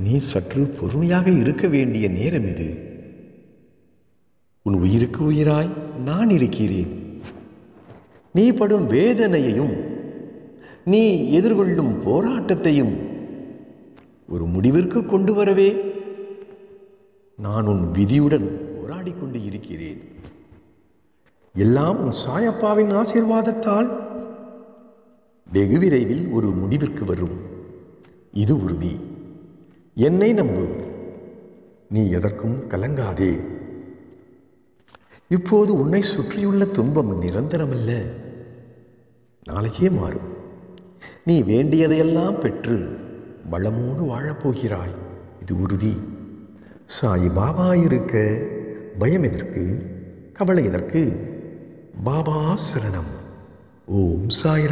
நீ சற்று பொறுமையாக இருக்க வேண்டிய நேரம் இது. உன் உயிருக்கு உயிராய் நான் இருக்கிறேன். நீ படும் வேதனையையும் நீ எதிர்கொள்ளும் போராட்டத்தையும் ஒரு முடிவிற்கு கொண்டு வரவே நான் உன் விதியுடன் போராடி கொண்டு இருக்கிறேன். எல்லாம் உன் சாயப்பாவின் ஆசீர்வாதத்தால் வெகு விரைவில் ஒரு முடிவிற்கு வரும். இது உறுதி. என்னை நம்பு. நீ எதற்கும் கலங்காதே. இப்போது உன்னை சுற்றியுள்ள துன்பம் நிரந்தரமல்ல. நாளைக்கே மாறும். நீ வேண்டியதையெல்லாம் பெற்று வளமோடு வாழப்போகிறாய் இது உறுதி. சாய் பாபா இருக்க பயம் எதற்கு? கவலை எதற்கு? பாபா சரணம். ஓம் சாய்ரா